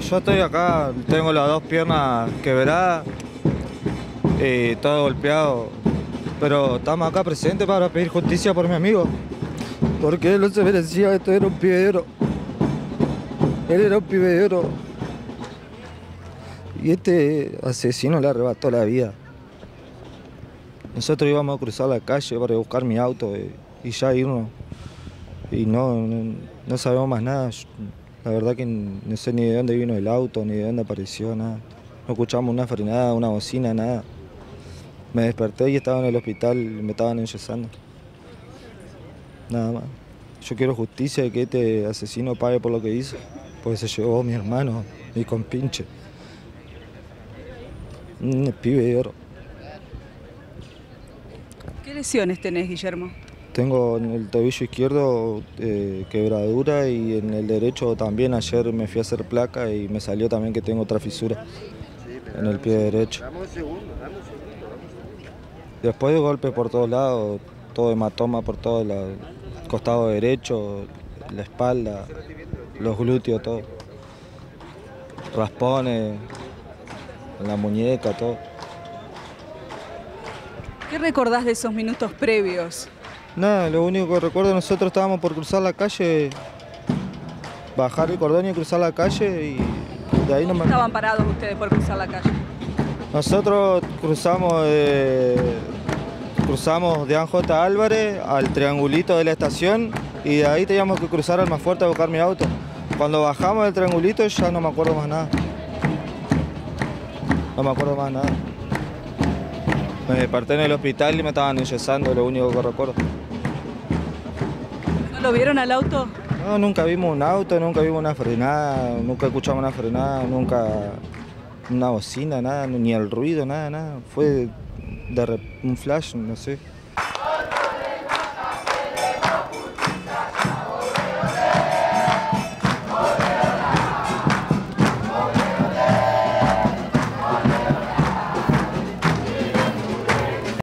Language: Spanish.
Yo estoy acá, tengo las dos piernas quebradas, y todo golpeado, pero estamos acá presentes para pedir justicia por mi amigo, porque él no se merecía, esto era un pibero. Él era un pibero. Y este asesino le arrebató la vida. Nosotros íbamos a cruzar la calle para buscar mi auto y, y ya irnos. Y no, no, no sabemos más nada. La verdad que no sé ni de dónde vino el auto, ni de dónde apareció, nada. No escuchamos una frenada, una bocina, nada. Me desperté y estaba en el hospital me estaban enyesando. Nada más. Yo quiero justicia y que este asesino pague por lo que hizo. Porque se llevó a mi hermano, mi compinche. Un pibe de oro. ¿Qué lesiones tenés, Guillermo? Tengo en el tobillo izquierdo eh, quebradura y en el derecho también. Ayer me fui a hacer placa y me salió también que tengo otra fisura en el pie derecho. Después de golpes por todos lados, todo hematoma por todo el costado derecho, la espalda, los glúteos, todo. Raspones, en la muñeca, todo. ¿Qué recordás de esos minutos previos? Nada, lo único que recuerdo, nosotros estábamos por cruzar la calle, bajar el cordón y cruzar la calle y de ahí no me... Estaban parados ustedes por cruzar la calle. Nosotros cruzamos de, cruzamos de Álvarez al triangulito de la estación y de ahí teníamos que cruzar al más fuerte a buscar mi auto. Cuando bajamos del triangulito ya no me acuerdo más nada. No me acuerdo más nada. Me desperté en el hospital y me estaban enyesando, lo único que recuerdo. ¿No lo vieron al auto? No, nunca vimos un auto, nunca vimos una frenada, nunca escuchamos una frenada, nunca una bocina, nada, ni el ruido, nada, nada. Fue de un flash, no sé.